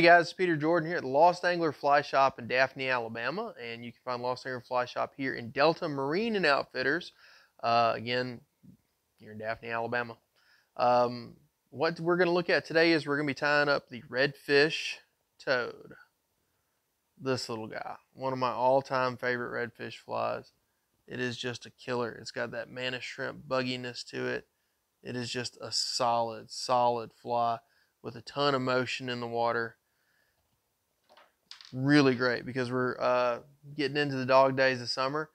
Hey guys, Peter Jordan here at the Lost Angler Fly Shop in Daphne, Alabama, and you can find Lost Angler Fly Shop here in Delta Marine and Outfitters. Uh, again, you're in Daphne, Alabama. Um, what we're going to look at today is we're going to be tying up the redfish toad. This little guy, one of my all-time favorite redfish flies. It is just a killer. It's got that mantis shrimp bugginess to it. It is just a solid, solid fly with a ton of motion in the water really great because we're uh, getting into the dog days of summer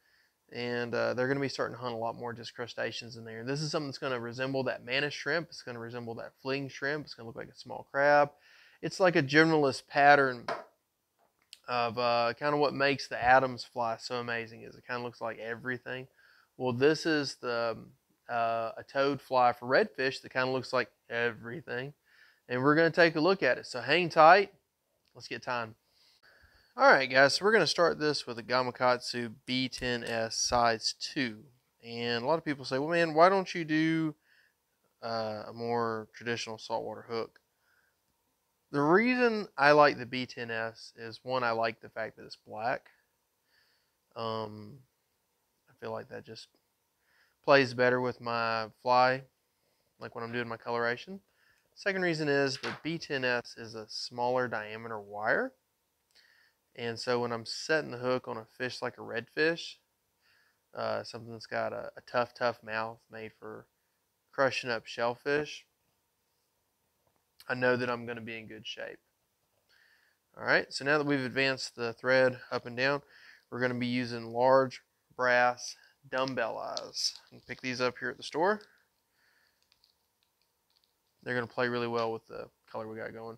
and uh, they're going to be starting to hunt a lot more just crustaceans in there. This is something that's going to resemble that mantis shrimp. It's going to resemble that fleeing shrimp. It's going to look like a small crab. It's like a generalist pattern of uh, kind of what makes the Adams fly so amazing is it kind of looks like everything. Well, this is the uh, a toad fly for redfish that kind of looks like everything. And we're going to take a look at it. So hang tight. Let's get time. All right, guys, so we're going to start this with a Gamakatsu B10S size 2. And a lot of people say, well, man, why don't you do uh, a more traditional saltwater hook? The reason I like the B10S is, one, I like the fact that it's black. Um, I feel like that just plays better with my fly, like when I'm doing my coloration. Second reason is the B10S is a smaller diameter wire and so when I'm setting the hook on a fish like a redfish, uh, something that's got a, a tough, tough mouth made for crushing up shellfish, I know that I'm going to be in good shape. All right, so now that we've advanced the thread up and down, we're going to be using large brass dumbbell eyes. You pick these up here at the store. They're going to play really well with the color we got going.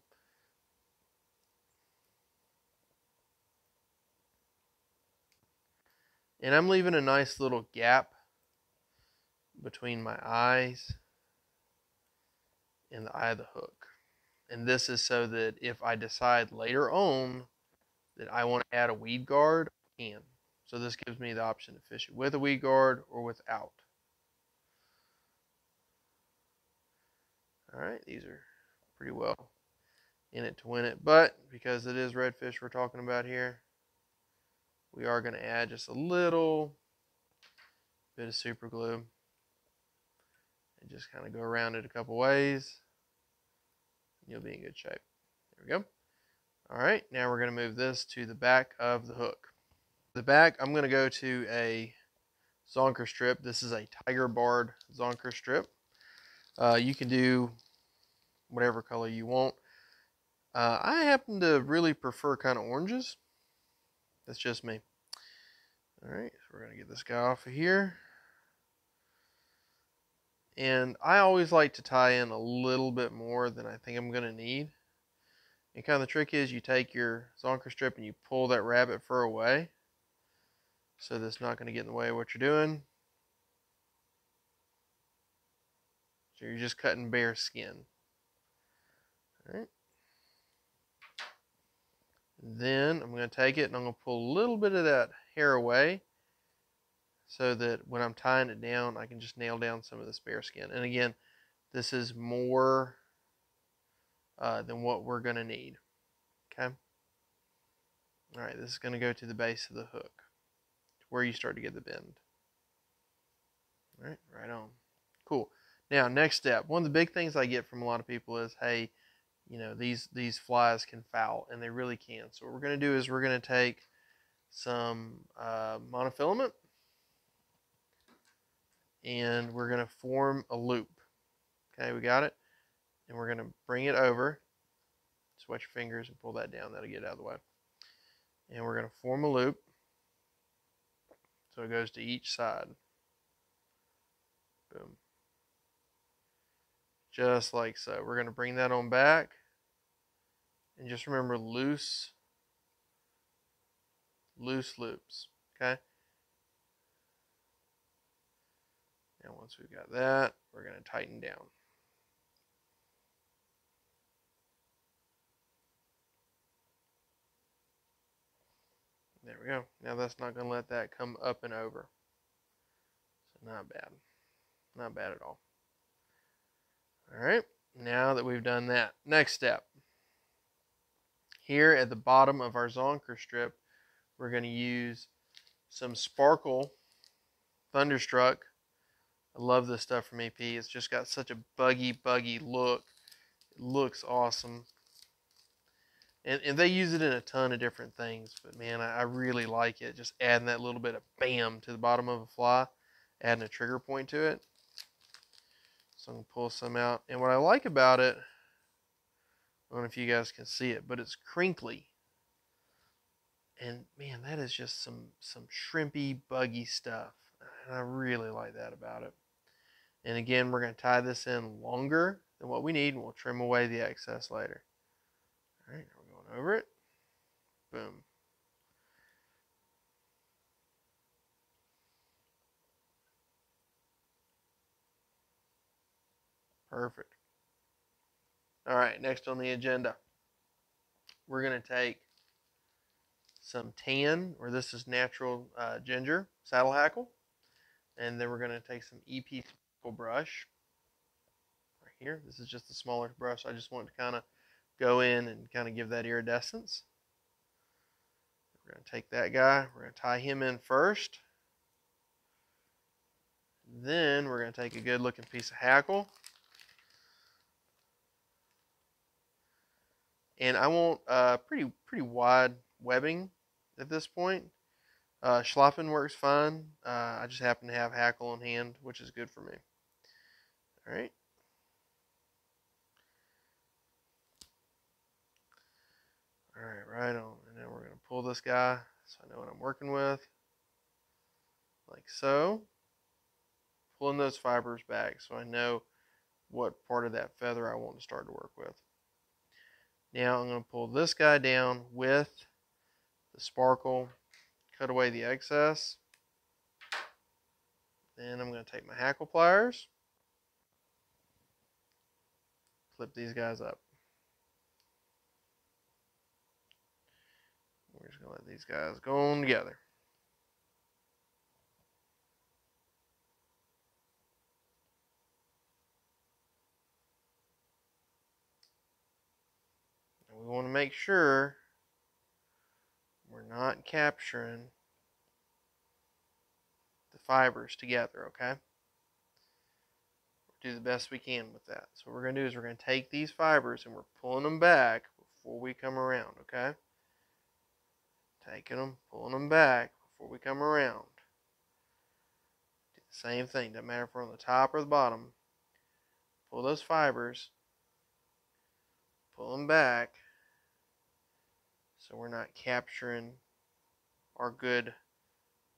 And I'm leaving a nice little gap between my eyes and the eye of the hook. And this is so that if I decide later on that I want to add a weed guard, I can. So this gives me the option to fish it with a weed guard or without. All right, these are pretty well in it to win it. But because it is redfish we're talking about here, we are going to add just a little bit of super glue and just kind of go around it a couple ways. You'll be in good shape. There we go. All right, now we're going to move this to the back of the hook. The back, I'm going to go to a zonker strip. This is a tiger barred zonker strip. Uh, you can do whatever color you want. Uh, I happen to really prefer kind of oranges. That's just me. All right, so we're going to get this guy off of here. And I always like to tie in a little bit more than I think I'm going to need. And kind of the trick is you take your zonker strip and you pull that rabbit fur away. So that's not going to get in the way of what you're doing. So you're just cutting bare skin. All right. Then I'm going to take it and I'm going to pull a little bit of that hair away so that when I'm tying it down, I can just nail down some of this bare skin. And again, this is more uh, than what we're going to need. Okay. All right, this is going to go to the base of the hook, where you start to get the bend. All right, right on. Cool. Now, next step. One of the big things I get from a lot of people is, hey, you know, these, these flies can foul, and they really can. So what we're going to do is we're going to take some uh, monofilament and we're going to form a loop. Okay, we got it. And we're going to bring it over. Sweat your fingers and pull that down. That'll get out of the way. And we're going to form a loop. So it goes to each side. Boom just like so. We're going to bring that on back. And just remember loose, loose loops, okay? And once we've got that, we're going to tighten down. There we go. Now that's not going to let that come up and over. So not bad. Not bad at all. All right, now that we've done that, next step. here at the bottom of our Zonker strip, we're going to use some Sparkle Thunderstruck. I love this stuff from EP. It's just got such a buggy, buggy look. It looks awesome. And, and they use it in a ton of different things, but man, I, I really like it. Just adding that little bit of bam to the bottom of a fly, adding a trigger point to it. So I'm going to pull some out. And what I like about it, I don't know if you guys can see it, but it's crinkly. And man, that is just some some shrimpy, buggy stuff. And I really like that about it. And again, we're going to tie this in longer than what we need, and we'll trim away the excess later. All right, we're going over it. Boom. Perfect. All right, next on the agenda, we're going to take some tan, or this is natural uh, ginger saddle hackle, and then we're going to take some EP brush right here. This is just a smaller brush. I just want to kind of go in and kind of give that iridescence. We're going to take that guy. We're going to tie him in first. Then we're going to take a good looking piece of hackle and I want uh, pretty pretty wide webbing at this point. Uh, Schlappen works fine. Uh, I just happen to have hackle in hand, which is good for me. All right. All right, right on. And then we're going to pull this guy so I know what I'm working with. Like so. Pulling those fibers back so I know what part of that feather I want to start to work with. Now I'm going to pull this guy down with the sparkle, cut away the excess. Then I'm going to take my hackle pliers, flip these guys up. We're just going to let these guys go on together. We want to make sure we're not capturing the fibers together, okay? We'll do the best we can with that. So what we're going to do is we're going to take these fibers and we're pulling them back before we come around, okay? Taking them, pulling them back before we come around. Do the same thing, doesn't matter if we're on the top or the bottom. Pull those fibers, pull them back, so we're not capturing our good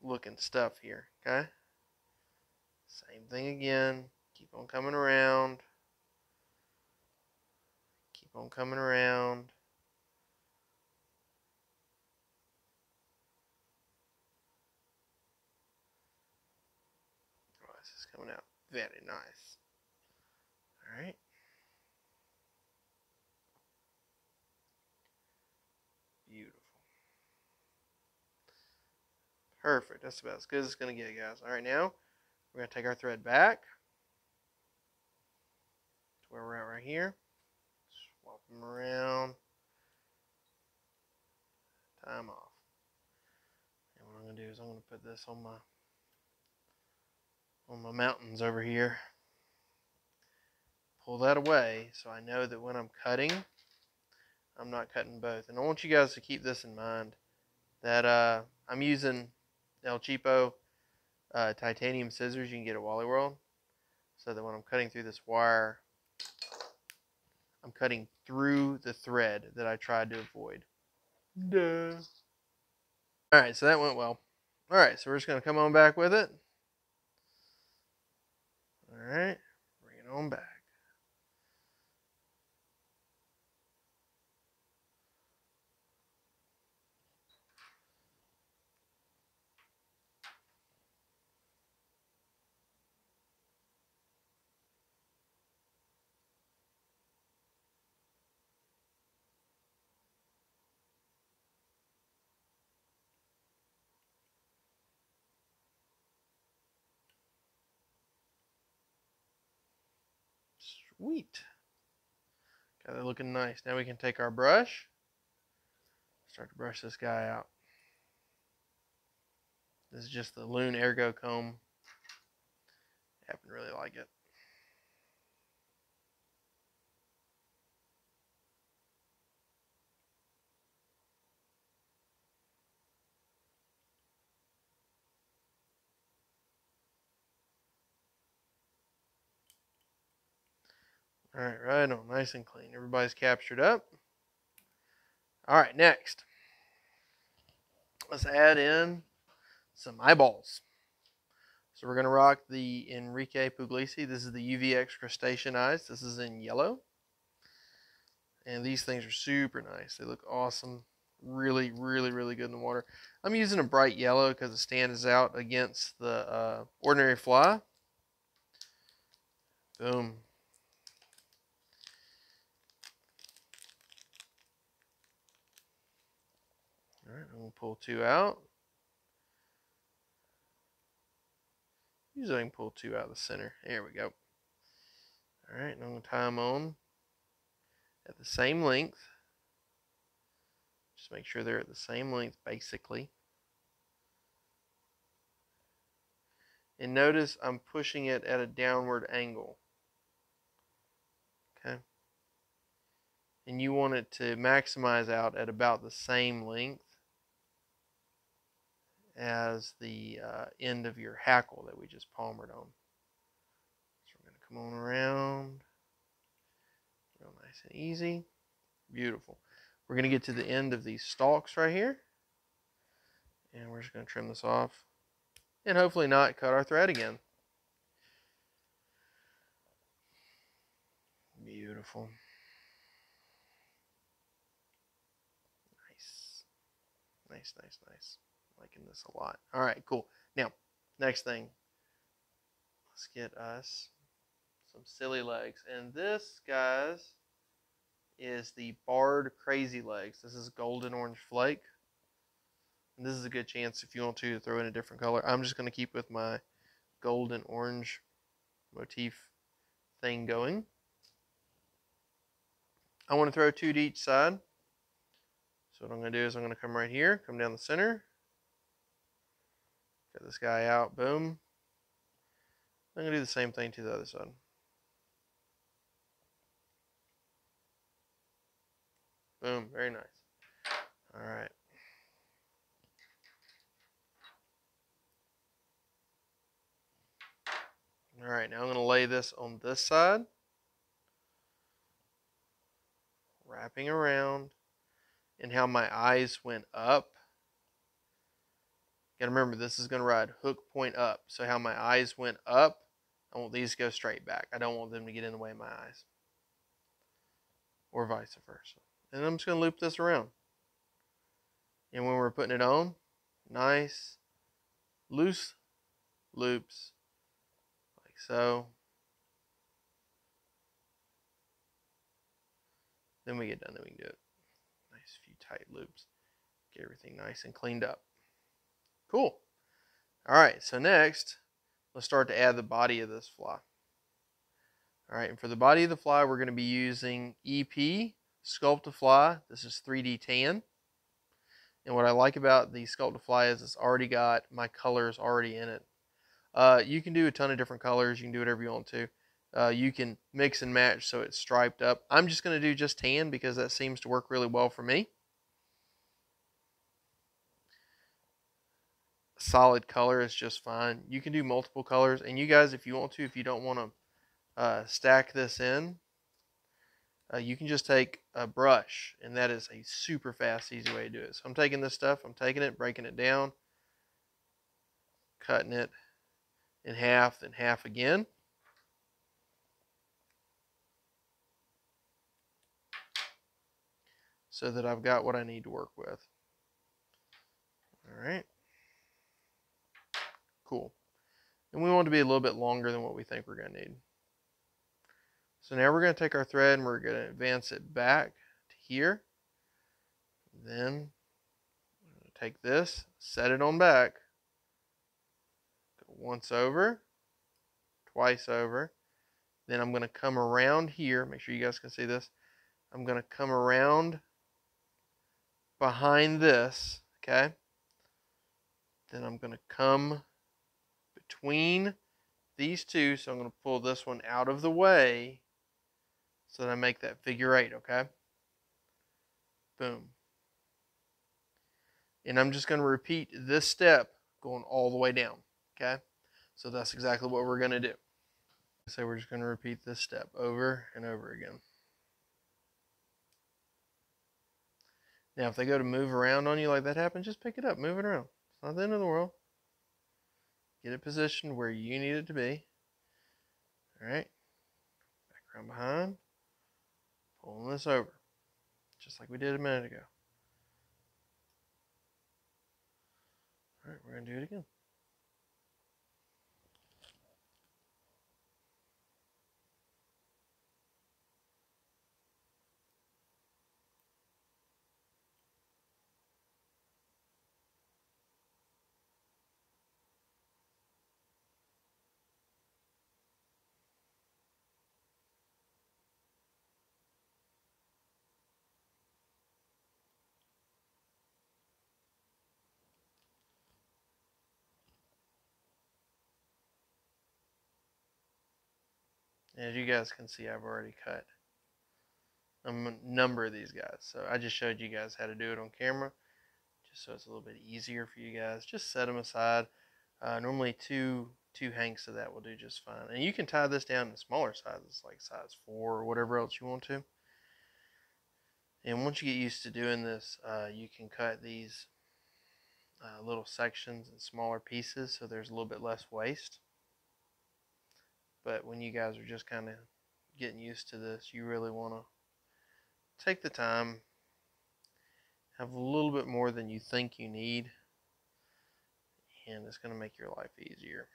looking stuff here, okay? Same thing again. Keep on coming around. Keep on coming around. Oh, this is coming out very nice. All right. Perfect. That's about as good as it's going to get, guys. All right, now we're going to take our thread back to where we're at right here. Swap them around. Time off. And what I'm going to do is I'm going to put this on my on my mountains over here. Pull that away so I know that when I'm cutting, I'm not cutting both. And I want you guys to keep this in mind that uh, I'm using El Cheapo uh, titanium scissors you can get at Wally World. So that when I'm cutting through this wire, I'm cutting through the thread that I tried to avoid. Duh. Alright, so that went well. Alright, so we're just going to come on back with it. Alright, bring it on back. Sweet. Got it looking nice. Now we can take our brush Start to brush this guy out. This is just the Loon Ergo comb. I happen to really like it. All right, right on, nice and clean. Everybody's captured up. All right, next. Let's add in some eyeballs. So we're going to rock the Enrico Puglisi. This is the UVX crustacean eyes. This is in yellow. And these things are super nice. They look awesome. Really, really, really good in the water. I'm using a bright yellow because it stands out against the uh, ordinary fly. Boom. Right, I'm going to pull two out. Usually I can pull two out of the center. There we go. All right, and I'm going to tie them on at the same length. Just make sure they're at the same length, basically. And notice I'm pushing it at a downward angle. Okay. And you want it to maximize out at about the same length as the uh, end of your hackle that we just palmered on. So we're going to come on around. Real nice and easy. Beautiful. We're going to get to the end of these stalks right here. And we're just going to trim this off. And hopefully not cut our thread again. Beautiful. Nice. Nice, nice, nice liking this a lot. All right, cool. Now, next thing. Let's get us some Sili Legs. And this, guys, is the barred crazy legs. This is golden orange flake. And this is a good chance if you want to, to throw in a different color. I'm just going to keep with my golden orange motif thing going. I want to throw two to each side. So what I'm going to do is I'm going to come right here, come down the center, Get this guy out. Boom. I'm going to do the same thing to the other side. Boom. Very nice. All right. All right, now I'm going to lay this on this side. Wrapping around. And how my eyes went up Got to remember, this is going to ride hook point up. So how my eyes went up, I want these to go straight back. I don't want them to get in the way of my eyes. Or vice versa. And I'm just going to loop this around. And when we're putting it on, nice, loose loops, like so. Then we get done, then we can do it. Nice few tight loops. Get everything nice and cleaned up. Cool. All right, so next, let's start to add the body of this fly. All right, and for the body of the fly, we're going to be using EP Sculpt-A-Fly. This is 3D tan. And what I like about the Sculpt-A-Fly is it's already got my colors already in it. Uh, you can do a ton of different colors. You can do whatever you want to. Uh, you can mix and match so it's striped up. I'm just going to do just tan because that seems to work really well for me. Solid color is just fine. You can do multiple colors. And you guys, if you want to, if you don't want to uh, stack this in, uh, you can just take a brush. And that is a super fast, easy way to do it. So I'm taking this stuff, I'm taking it, breaking it down, cutting it in half, then half again. So that I've got what I need to work with. All right. Cool. And we want to be a little bit longer than what we think we're going to need. So now we're going to take our thread and we're going to advance it back to here. Then take this, set it on back. Go once over, twice over. Then I'm going to come around here. Make sure you guys can see this. I'm going to come around behind this, okay? Then I'm going to come between these two. So I'm going to pull this one out of the way so that I make that figure eight, okay? Boom. And I'm just going to repeat this step going all the way down, okay? So that's exactly what we're going to do. So we're just going to repeat this step over and over again. Now, if they go to move around on you like that happened, just pick it up, move it around. It's not the end of the world. Get it positioned where you need it to be. All right. Back around behind. Pulling this over. Just like we did a minute ago. All right, we're going to do it again. As you guys can see, I've already cut a number of these guys. So I just showed you guys how to do it on camera, just so it's a little bit easier for you guys. Just set them aside. Uh, normally two two hanks of that will do just fine. And you can tie this down to smaller sizes, like size 4 or whatever else you want to. And once you get used to doing this, uh, you can cut these uh, little sections and smaller pieces so there's a little bit less waste. But when you guys are just kind of getting used to this, you really want to take the time, have a little bit more than you think you need, and it's going to make your life easier.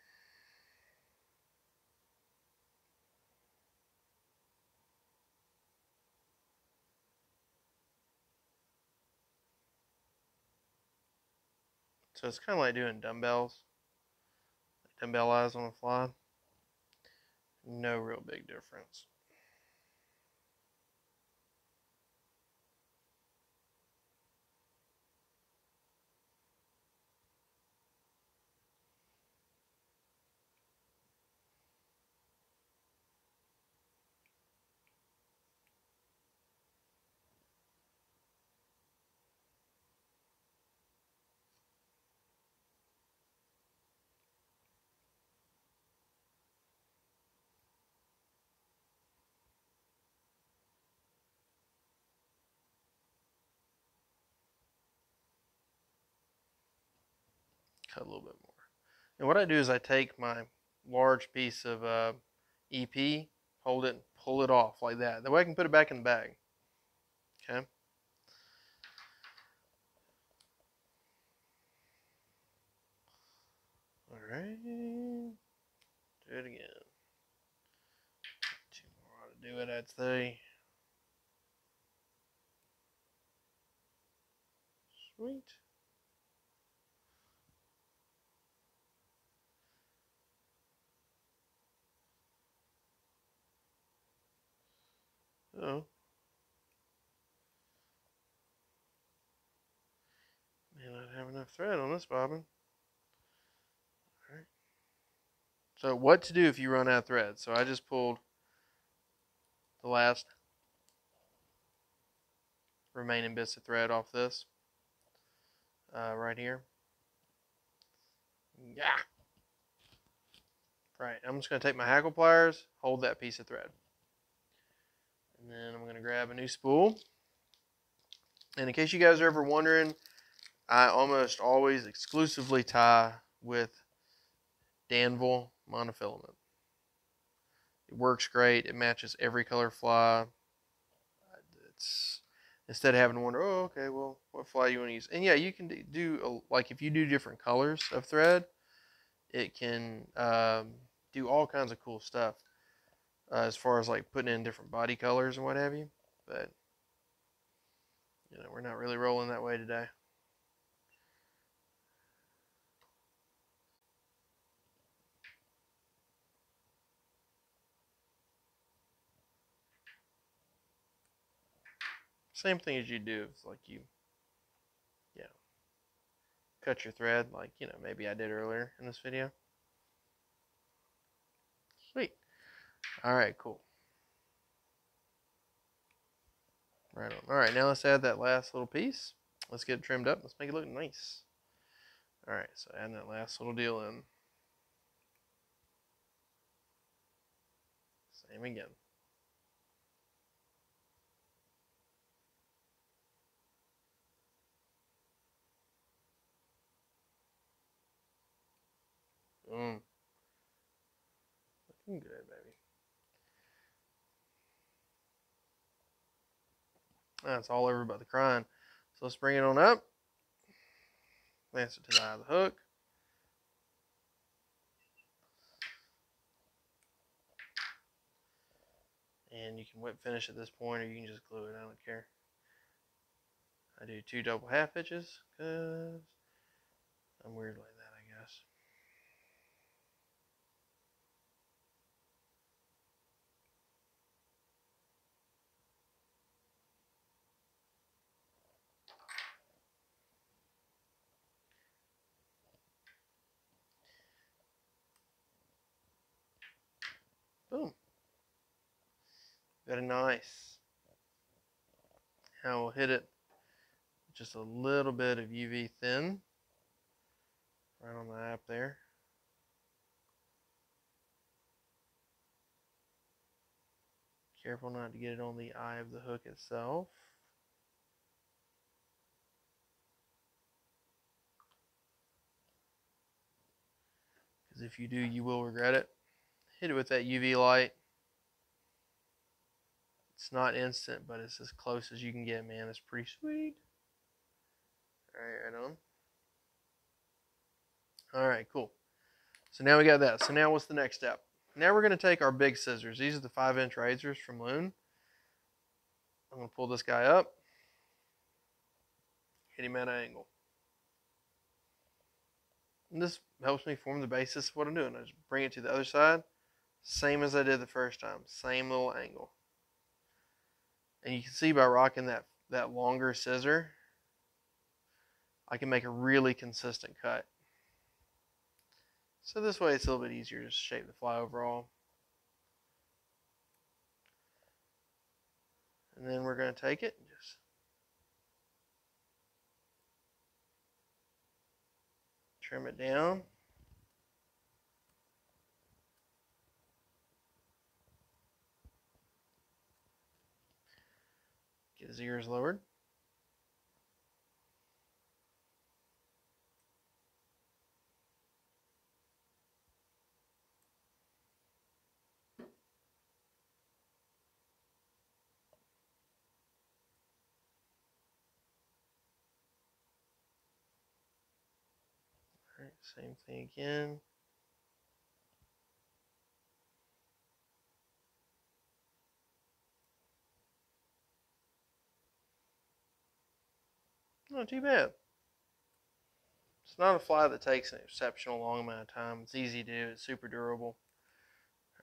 So it's kind of like doing dumbbells, dumbbell eyes on a fly. No real big difference. Cut a little bit more. And what I do is I take my large piece of uh, EP, hold it, pull it off like that. That way I can put it back in the bag. Okay. All right. Do it again. Two more to do it, I'd say. Sweet. Oh. May not have enough thread on this bobbin. Alright. So what to do if you run out of thread. So I just pulled the last remaining bits of thread off this. Uh, right here. Yeah. Right, I'm just going to take my hackle pliers, hold that piece of thread. And then I'm going to grab a new spool. And in case you guys are ever wondering, I almost always exclusively tie with Danville monofilament. It works great. It matches every color fly. It's instead of having to wonder, oh, okay, well, what fly you want to use? And yeah, you can do like if you do different colors of thread, it can um, do all kinds of cool stuff uh, as far as like putting in different body colors and what have you. But you know, we're not really rolling that way today. Same thing as you do. It's like you yeah, cut your thread like, you know, maybe I did earlier in this video. Sweet. All right, cool. Right on. All right, now let's add that last little piece. Let's get it trimmed up. Let's make it look nice. All right, so adding that last little deal in. Same again. Boom. Looking good, That's all over but the crying. So let's bring it on up. Lance it to the eye of the hook. And you can whip finish at this point or you can just glue it, I don't care. I do two double half hitches because I'm weird like that, I guess. Boom. Very nice. Now we'll hit it just a little bit of UV thin right on the app there. Careful not to get it on the eye of the hook itself. Because if you do, you will regret it. Hit it with that UV light. It's not instant, but it's as close as you can get, man. It's pretty sweet. Alright, right on. Alright, cool. So now we got that. So now what's the next step? Now we're going to take our big scissors. These are the 5 inch razors from Loon. I'm going to pull this guy up. Hit him at an angle. And this helps me form the basis of what I'm doing. I just bring it to the other side. Same as I did the first time. Same little angle. And you can see by rocking that, that longer scissor, I can make a really consistent cut. So this way it's a little bit easier to shape the fly overall. And then we're going to take it and just trim it down. Get his ears lowered. Alright, same thing again. Not too bad. It's not a fly that takes an exceptional long amount of time. It's easy to do. It's super durable.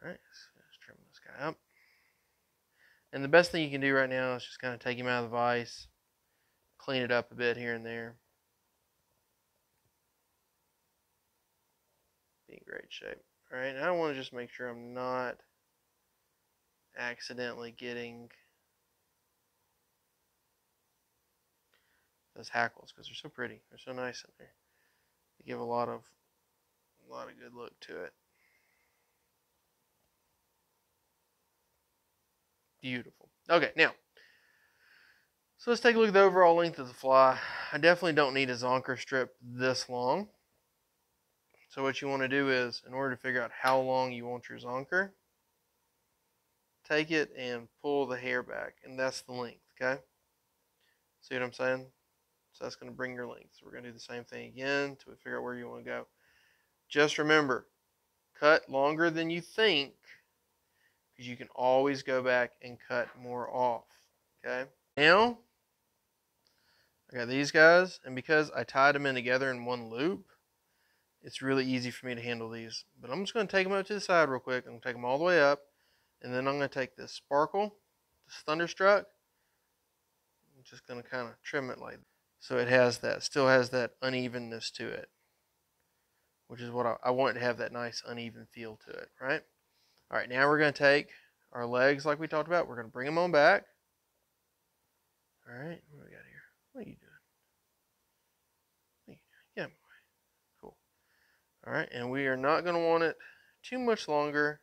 Alright, let's, let's trim this guy up. And the best thing you can do right now is just kind of take him out of the vise, clean it up a bit here and there. Be in great shape. Alright, I want to just make sure I'm not accidentally getting those hackles because they're so pretty. They're so nice in there. They give a lot of a lot of good look to it. Beautiful. Okay, now so let's take a look at the overall length of the fly. I definitely don't need a zonker strip this long. So what you want to do is, in order to figure out how long you want your zonker, take it and pull the hair back, and that's the length, okay? See what I'm saying? So that's going to bring your length. So we're going to do the same thing again to figure out where you want to go. Just remember, cut longer than you think because you can always go back and cut more off. Okay. Now, I got these guys, and because I tied them in together in one loop, it's really easy for me to handle these. But I'm just going to take them up to the side real quick. I'm going to take them all the way up, and then I'm going to take this sparkle, this thunderstruck, I'm just going to kind of trim it like So it has that, still has that unevenness to it, which is what I, I want it to have that nice uneven feel to it, right? All right, now we're going to take our legs like we talked about. We're going to bring them on back. All right, what do we got here? What are you doing? What are you doing? Cool. All right, and we are not going to want it too much longer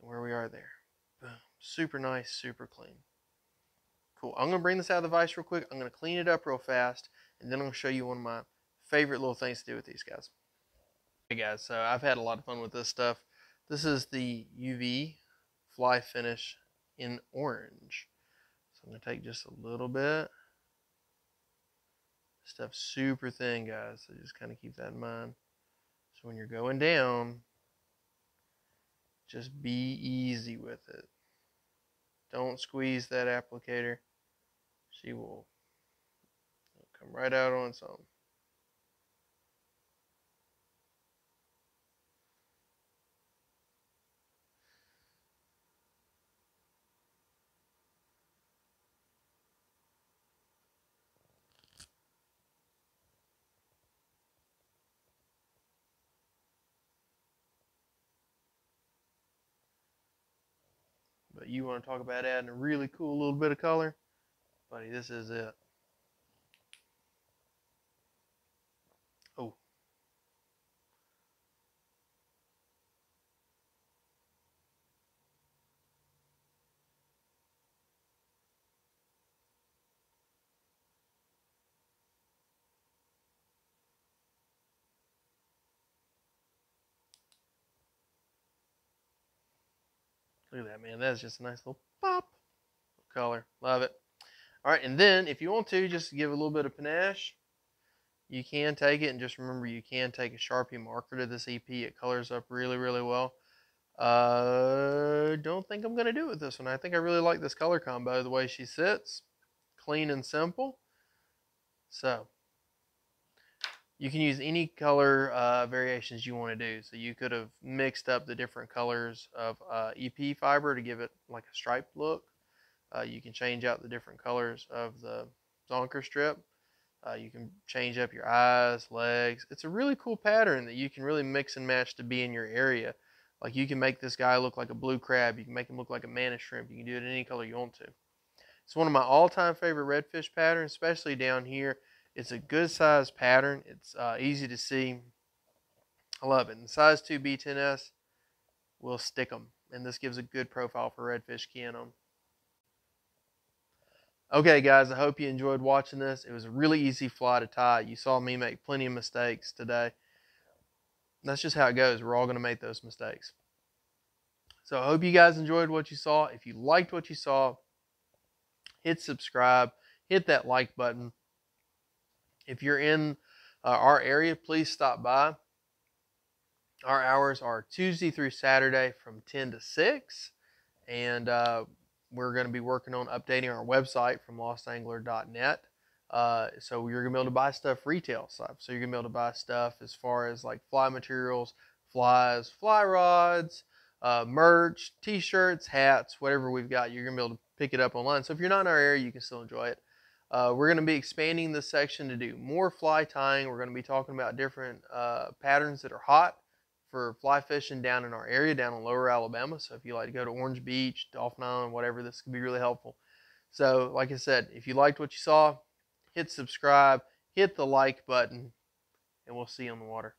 than where we are there. Boom. Super nice, super clean. Cool. I'm going to bring this out of the vise real quick. I'm going to clean it up real fast, and then I'm going to show you one of my favorite little things to do with these guys. Hey guys, so I've had a lot of fun with this stuff. This is the UV fly finish in orange. So I'm going to take just a little bit. Stuff super thin, guys, so just kind of keep that in mind. So when you're going down, just be easy with it. Don't squeeze that applicator. She will come right out on own. But you want to talk about adding a really cool little bit of color? Buddy, this is it. Oh. Look at that, man. That's just a nice little pop color. Love it. All right, and then if you want to, just give a little bit of panache, you can take it, and just remember you can take a Sharpie marker to this EP. It colors up really, really well. Uh, don't think I'm going to do it with this one. I think I really like this color combo, the way she sits. Clean and simple. So, you can use any color uh, variations you want to do. So you could have mixed up the different colors of uh, EP fiber to give it like a striped look. Uh, you can change out the different colors of the Zonker strip. Uh, you can change up your eyes, legs. It's a really cool pattern that you can really mix and match to be in your area. Like you can make this guy look like a blue crab. You can make him look like a mantis shrimp. You can do it in any color you want to. It's one of my all-time favorite redfish patterns, especially down here. It's a good size pattern. It's uh, easy to see. I love it. And size 2 B10S will stick them. And this gives a good profile for redfish keying them. Okay, guys, I hope you enjoyed watching this. It was a really easy fly to tie. You saw me make plenty of mistakes today. That's just how it goes. We're all going to make those mistakes. So I hope you guys enjoyed what you saw. If you liked what you saw, hit subscribe, hit that like button. If you're in uh, our area, please stop by. Our hours are Tuesday through Saturday from 10 to 6. And uh, we're going to be working on updating our website from lostangler.net. Uh, so you're going to be able to buy stuff retail stuff. So you're going to be able to buy stuff as far as like fly materials, flies, fly rods, uh, merch, t-shirts, hats, whatever we've got. You're going to be able to pick it up online. So if you're not in our area, you can still enjoy it. Uh, we're going to be expanding this section to do more fly tying. We're going to be talking about different uh, patterns that are hot for fly fishing down in our area, down in lower Alabama. So if you like to go to Orange Beach, Dauphin Island, whatever, this could be really helpful. So like I said, if you liked what you saw, hit subscribe, hit the like button, and we'll see you on the water.